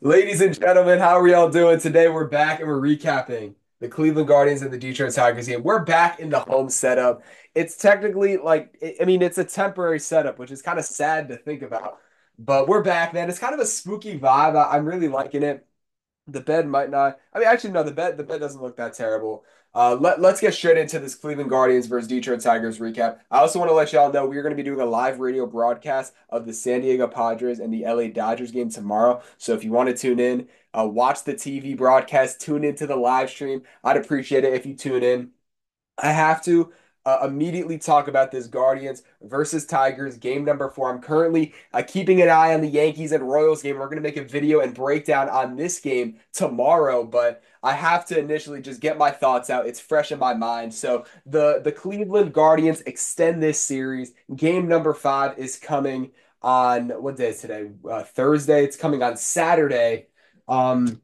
Ladies and gentlemen, how are y'all doing? Today we're back and we're recapping the Cleveland Guardians and the Detroit Tigers game. We're back in the home setup. It's technically like, I mean, it's a temporary setup, which is kind of sad to think about. But we're back, man. It's kind of a spooky vibe. I- I'm really liking it. The bed might not. I mean, actually, no, the bed the bed doesn't look that terrible. Uh, let, let's get straight into this Cleveland Guardians versus Detroit Tigers recap. I also want to let y'all know we're going to be doing a live radio broadcast of the San Diego Padres and the LA Dodgers game tomorrow. So if you want to tune in, uh, watch the TV broadcast, tune into the live stream. I'd appreciate it if you tune in. I have to uh, immediately talk about this Guardians versus Tigers game number four. I'm currently uh, keeping an eye on the Yankees and Royals game. We're going to make a video and breakdown on this game tomorrow, but I have to initially just get my thoughts out. It's fresh in my mind. So the the Cleveland Guardians extend this series. Game number five is coming on what day is today? Uh, Thursday. It's coming on Saturday. Um,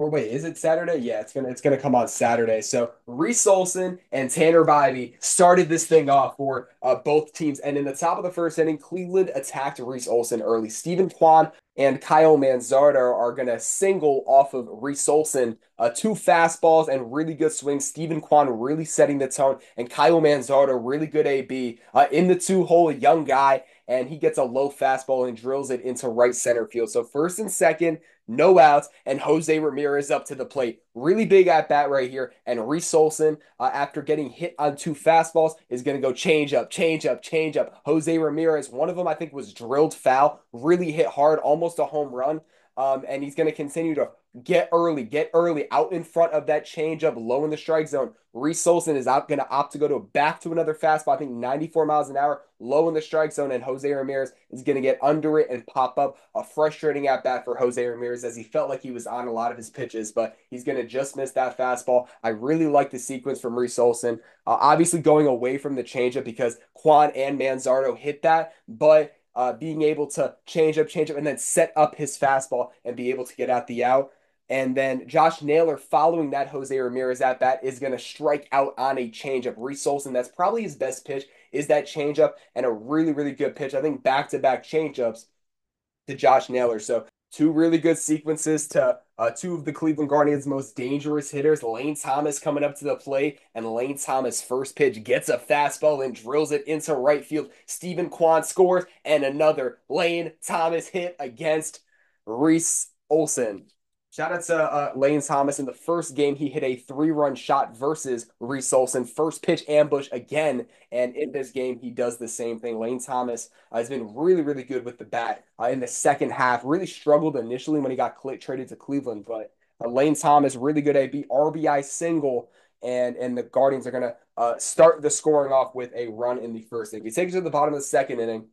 or wait, is it Saturday? Yeah, it's gonna it's gonna come on Saturday. So Reese Olson and Tanner Bibee started this thing off for uh, both teams. And in the top of the first inning, Cleveland attacked Reese Olson early. Steven Kwan and Kyle Manzardo are gonna single off of Reese Olson. Uh, two fastballs and really good swings. Steven Kwan really setting the tone, and Kyle Manzardo really good AB uh, in the two hole. Young guy, and he gets a low fastball and drills it into right center field. So first and second no outs, and Jose Ramirez up to the plate. Really big at bat right here. And Reese Olson, uh, after getting hit on two fastballs, is going to go change up, change up, change up. Jose Ramirez, one of them I think was drilled foul, really hit hard, almost a home run. Um, and he's going to continue to get early, get early, out in front of that changeup, low in the strike zone. Reese Olson is out going to opt to go to back to another fastball. I think 94 miles an hour, low in the strike zone, and Jose Ramirez is going to get under it and pop up a frustrating at bat for Jose Ramirez as he felt like he was on a lot of his pitches, but he's going to just miss that fastball. I really like the sequence from Reese Olson. Uh, obviously, going away from the changeup because Kwan and Manzardo hit that, but uh, being able to change up, change up, and then set up his fastball and be able to get out the out. And then Josh Naylor, following that Jose Ramirez at bat, is going to strike out on a changeup. Reese Olson, that's probably his best pitch, is that changeup and a really, really good pitch. I think back to back changeups to Josh Naylor. So two really good sequences to uh, two of the Cleveland Guardians' most dangerous hitters. Lane Thomas coming up to the plate, and Lane Thomas' first pitch gets a fastball and drills it into right field. Steven Kwan scores, and another Lane Thomas hit against Reese Olson. Shout out to uh, Lane Thomas in the first game. He hit a three run shot versus Reese Olson. First pitch ambush again. And in this game, he does the same thing. Lane Thomas uh, has been really, really good with the bat uh, in the second half. Really struggled initially when he got traded to Cleveland. But uh, Lane Thomas, really good AB, RBI single. And, and the Guardians are going to uh, start the scoring off with a run in the first inning. We take it to the bottom of the second inning.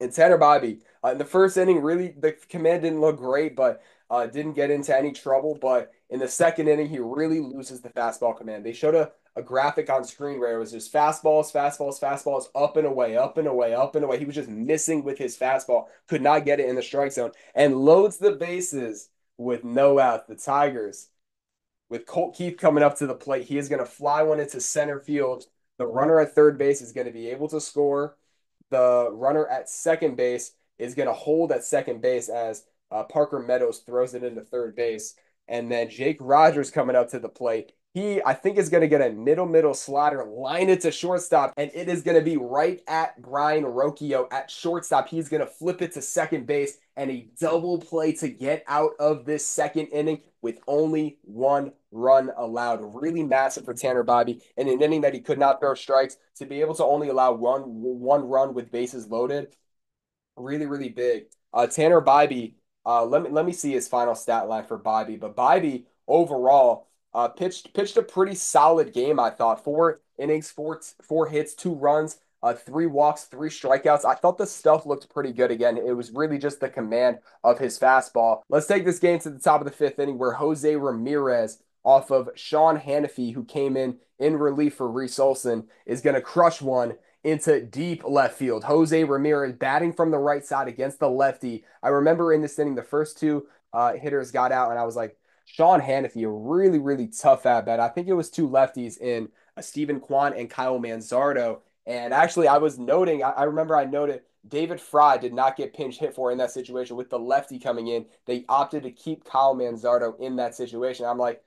And Tanner Bibee, uh, in the first inning, really, the command didn't look great, but uh, didn't get into any trouble, but in the second inning, he really loses the fastball command. They showed a, a graphic on screen where it was just fastballs, fastballs, fastballs, up and away, up and away, up and away. He was just missing with his fastball, could not get it in the strike zone, and loads the bases with no out. The Tigers, with Colt Keith coming up to the plate, he is going to fly one into center field. The runner at third base is going to be able to score. The runner at second base is going to hold at second base as uh, Parker Meadows throws it into third base. And then Jake Rogers coming up to the plate. He, I think, is going to get a middle middle slider, line it to shortstop, and it is going to be right at Brayan Rocchio at shortstop. He's going to flip it to second base and a double play to get out of this second inning with only one run allowed. Really massive for Tanner Bibee in an inning that he could not throw strikes to be able to only allow one one run with bases loaded. Really, really big. Uh, Tanner Bibee uh, let me let me see his final stat line for Bibee, But Bibee overall uh, pitched pitched a pretty solid game. I thought four innings, four four hits, two runs, uh, three walks, three strikeouts. I thought the stuff looked pretty good again. It was really just the command of his fastball. Let's take this game to the top of the fifth inning where Jose Ramirez off of Sean Hanafy, who came in in relief for Reese Olson, is going to crush one into deep left field. Jose Ramirez batting from the right side against the lefty. I remember in this inning, the first two uh, hitters got out, and I was like, Sean Hanafy, a really, really tough at bat. I think it was two lefties in uh, Steven Kwan and Kyle Manzardo. And actually, I was noting, I, I remember I noted David Fry did not get pinch hit for in that situation with the lefty coming in. They opted to keep Kyle Manzardo in that situation. I'm like,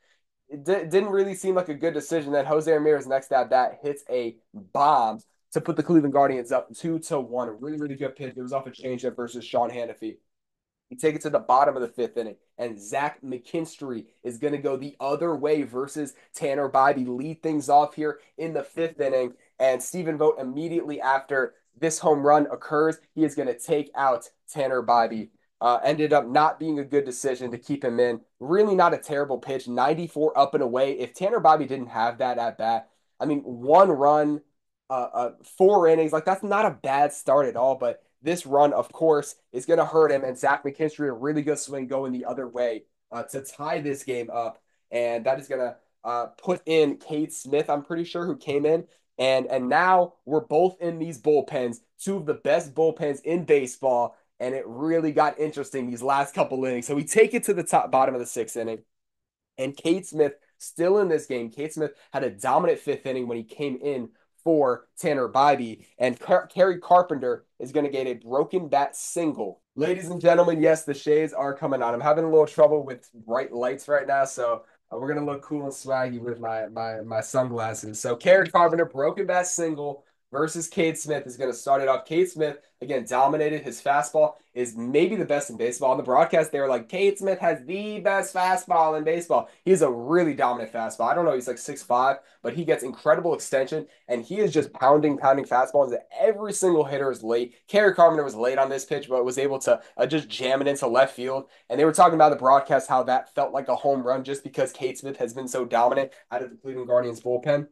it d- didn't really seem like a good decision. Then Jose Ramirez next at that hits a bomb to put the Cleveland Guardians up two to one. A really, really good pitch. It was off a changeup versus Sean Hanafy. You take it to the bottom of the fifth inning, and Zach McKinstry is going to go the other way versus Tanner Bibee. Lead things off here in the fifth inning, and Stephen Vogt immediately after this home run occurs, he is going to take out Tanner Bibee. Uh, ended up not being a good decision to keep him in. Really not a terrible pitch. 94 up and away. If Tanner Bibee didn't have that at bat, I mean, one run, uh, uh, four innings, like that's not a bad start at all. But this run, of course, is going to hurt him. And Zach McKinstry, a really good swing going the other way uh, to tie this game up. And that is going to uh, put in Cade Smith, I'm pretty sure, who came in. And, and now we're both in these bullpens, two of the best bullpens in baseball. And it really got interesting these last couple innings. So we take it to the top bottom of the sixth inning. And Cade Smith still in this game. Cade Smith had a dominant fifth inning when he came in for Tanner Bibee. And Car- Kerry Carpenter is going to get a broken bat single. Ladies and gentlemen, yes, the shades are coming on. I'm having a little trouble with bright lights right now, so uh, we're gonna look cool and swaggy with my my my sunglasses. So Kerry Carpenter, broken bat single versus Cade Smith is going to start it off. Cade Smith, again, dominated. His fastball is maybe the best in baseball. On the broadcast, they were like, Cade Smith has the best fastball in baseball. He's a really dominant fastball. I don't know, he's like six five, but he gets incredible extension, and he is just pounding, pounding fastballs that every single hitter is late. Kerry Carpenter was late on this pitch, but was able to uh, just jam it into left field. And they were talking about the broadcast how that felt like a home run just because Cade Smith has been so dominant out of the Cleveland Guardians bullpen.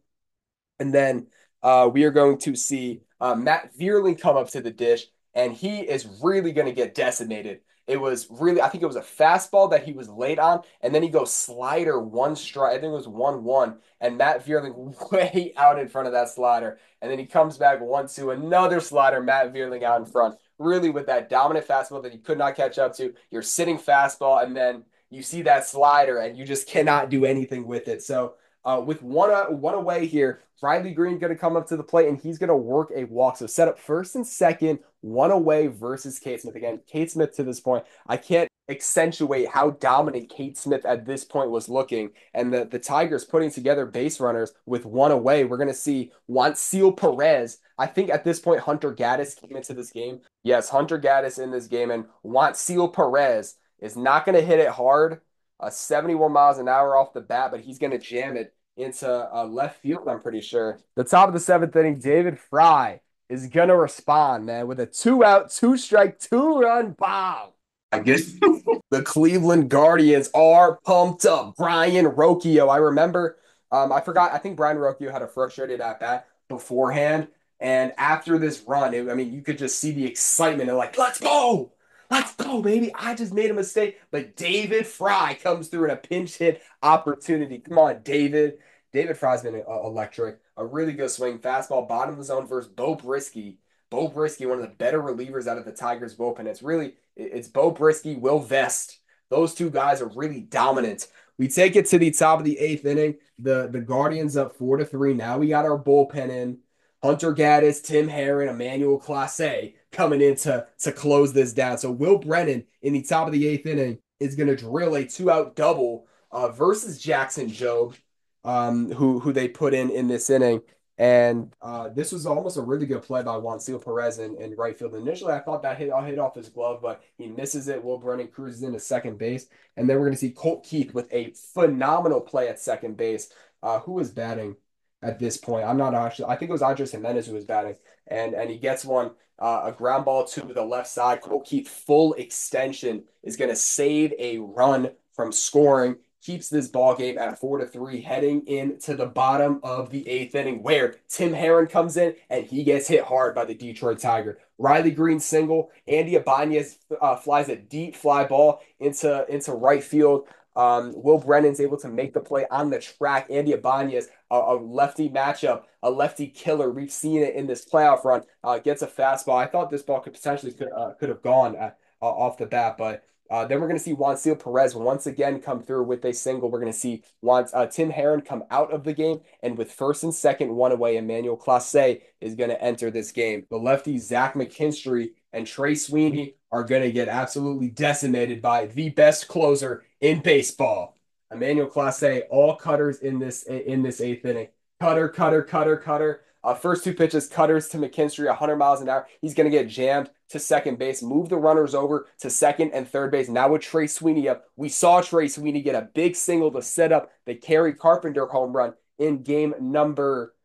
And then uh, we are going to see uh, Matt Vierling come up to the dish, and he is really going to get decimated. It was really, I think it was a fastball that he was late on, and then he goes slider one strike. I think it was one one, and Matt Vierling way out in front of that slider, and then he comes back one two, another slider. Matt Vierling out in front, really with that dominant fastball that he could not catch up to. You're sitting fastball, and then you see that slider, and you just cannot do anything with it. So uh, with one uh, one away here, Riley Greene going to come up to the plate and he's going to work a walk. So set up first and second, one away versus Cade Smith. Again, Cade Smith to this point, I can't accentuate how dominant Cade Smith at this point was looking. And the, the Tigers putting together base runners with one away. We're going to see Wenceel Perez. I think at this point, Hunter Gaddis came into this game. Yes, Hunter Gaddis in this game. And Wenceel Perez is not going to hit it hard. Uh, 71 miles an hour off the bat, but he's going to jam it into uh, left field, I'm pretty sure. The top of the seventh inning, David Fry is going to respond, man, with a two out, two strike, two run bomb. I guess the Cleveland Guardians are pumped up. Brayan Rocchio. I remember, um, I forgot, I think Brayan Rocchio had a frustrated at bat beforehand. And after this run, it, I mean, you could just see the excitement and like, let's go. Let's go, baby. I just made a mistake. But David Fry comes through in a pinch hit opportunity. Come on, David. David Fry's been electric. A really good swing. Fastball, bottom of the zone versus Beau Brieske. Beau Brieske, one of the better relievers out of the Tigers bullpen. It's really, it's Beau Brieske, Will Vest. Those two guys are really dominant. We take it to the top of the eighth inning. The the Guardians up four to three. Now we got our bullpen in. Hunter Gaddis, Tim Herrin, Emmanuel Clase coming in to, to close this down. So Will Brennan in the top of the eighth inning is going to drill a two out double uh, versus Jackson Jobe, um, who who they put in in this inning. And uh, this was almost a really good play by Wenceel Perez in, in right field. Initially, I thought that hit, I'll hit off his glove, but he misses it. Will Brennan cruises into second base. And then we're going to see Colt Keith with a phenomenal play at second base. Uh, who was batting at this point? I'm not actually, I think it was Andres Gimenez who was batting. And, and he gets one uh, a ground ball to the left side. Colt Keith full extension is going to save a run from scoring. Keeps this ball game at four to three, heading into the bottom of the eighth inning, where Tim Herrin comes in and he gets hit hard by the Detroit Tiger. Riley Greene single, Andy Ibanez uh, flies a deep fly ball into into right field. Um, Will Brennan's able to make the play on the track. Andy Ibanez, a, a lefty matchup, a lefty killer. We've seen it in this playoff run. Uh, gets a fastball. I thought this ball could potentially could uh, could have gone uh, off the bat, but Uh, then we're going to see Juan Wenceel Perez once again come through with a single. We're going to see Juan, uh, Tim Herrin come out of the game. And with first and second one away, Emmanuel Clase is going to enter this game. The lefty, Zach McKinstry and Trey Sweeney are going to get absolutely decimated by the best closer in baseball. Emmanuel Clase, all cutters in this in this eighth inning. Cutter, cutter, cutter, cutter. Uh, first two pitches, cutters to McKinstry, 100 miles an hour. He's going to get jammed to second base, move the runners over to second and third base. Now with Trey Sweeney up, we saw Trey Sweeney get a big single to set up the Kerry Carpenter home run in game number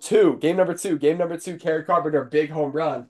two. Game number two. Game number two, Kerry Carpenter, big home run.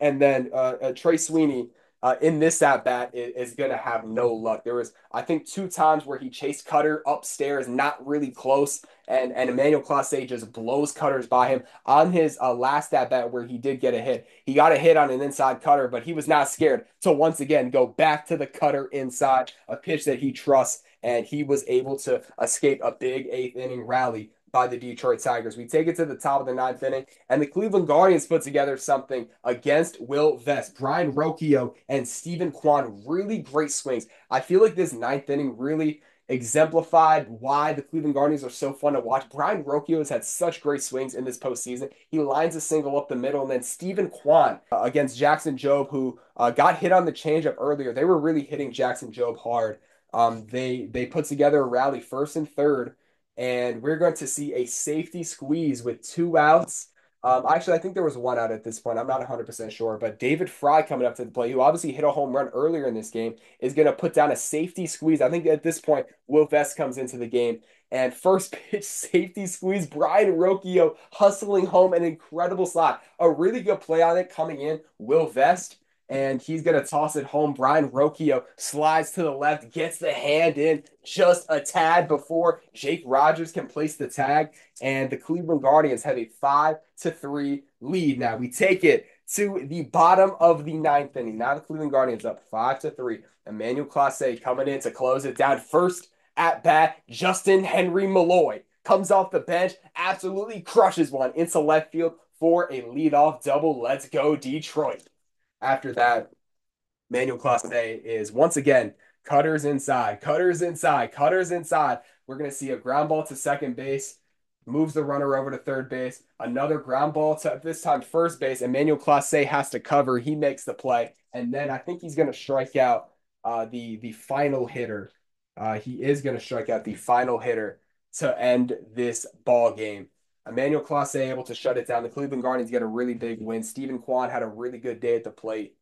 And then uh, uh, Trey Sweeney uh, in this at bat is, is going to have no luck. There was, I think, two times where he chased Cutter upstairs, not really close, and and Emmanuel Clase just blows Cutters by him on his uh, last at bat where he did get a hit. He got a hit on an inside Cutter, but he was not scared to once again go back to the Cutter inside, a pitch that he trusts, and he was able to escape a big eighth inning rally by the Detroit Tigers. We take it to the top of the ninth inning, and the Cleveland Guardians put together something against Will Vest, Brayan Rocchio, and Steven Kwan. Really great swings. I feel like this ninth inning really exemplified why the Cleveland Guardians are so fun to watch. Brayan Rocchio has had such great swings in this postseason. He lines a single up the middle, and then Steven Kwan uh, against Jackson Jobe, who uh, got hit on the changeup earlier. They were really hitting Jackson Jobe hard. Um, they they put together a rally first and third and we're going to see a safety squeeze with two outs. Um, actually, I think there was one out at this point. I'm not 100% sure, but David Fry coming up to the plate, who obviously hit a home run earlier in this game, is going to put down a safety squeeze. I think at this point, Will Vest comes into the game. And first pitch safety squeeze, Brayan Rocchio hustling home an incredible slot. A really good play on it coming in. Will Vest and he's going to toss it home. Brayan Rocchio slides to the left, gets the hand in just a tad before Jake Rogers can place the tag, and the Cleveland Guardians have a five to three lead. Now we take it to the bottom of the ninth inning. Now the Cleveland Guardians up five to three. Emmanuel Clase coming in to close it down. First at bat, Justin Henry Malloy comes off the bench, absolutely crushes one into left field for a leadoff double. Let's go, Detroit. After that, Manuel Clase is once again cutters inside, cutters inside, cutters inside. We're going to see a ground ball to second base, moves the runner over to third base, another ground ball to this time first base. Emmanuel Clase has to cover. He makes the play, and then I think he's going to strike out uh, the the final hitter. Uh, he is going to strike out the final hitter to end this ball game. Emmanuel Clase able to shut it down. The Cleveland Guardians get a really big win. Steven Kwan had a really good day at the plate.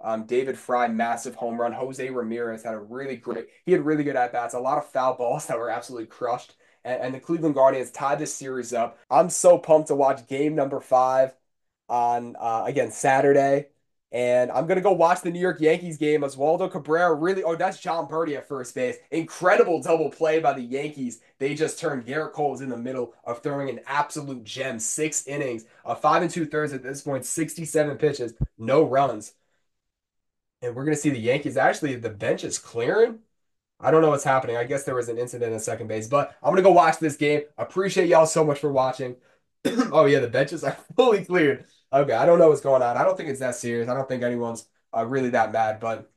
Um, David Fry, massive home run. Jose Ramirez had a really great, he had really good at bats, a lot of foul balls that were absolutely crushed. And, and the Cleveland Guardians tied this series up. I'm so pumped to watch game number five on, uh, again, Saturday. And I'm gonna go watch the New York Yankees game. Oswaldo Cabrera really. Oh, that's Jon Berti at first base. Incredible double play by the Yankees. They just turned Gerrit Cole's in the middle of throwing an absolute gem. Six innings, a five and two thirds at this point, 67 pitches, no runs. And we're gonna see the Yankees. Actually, the bench is clearing. I don't know what's happening. I guess there was an incident at second base, but I'm gonna go watch this game. Appreciate y'all so much for watching. oh yeah, the benches are fully cleared. Okay, I don't know what's going on. I don't think it's that serious. I don't think anyone's uh, really that mad, but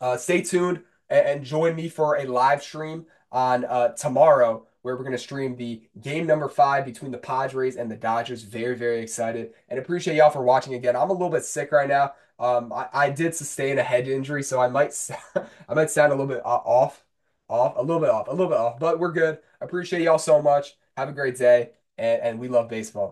uh, stay tuned and, and, join me for a live stream on uh, tomorrow where we're going to stream the game number five between the Padres and the Dodgers. Very, very excited and appreciate y'all for watching again. I'm a little bit sick right now. Um, I, I did sustain a head injury, so I might I might sound a little bit off, off, a little bit off, a little bit off, but we're good. I appreciate y'all so much. Have a great day, and, and we love baseball.